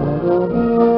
Música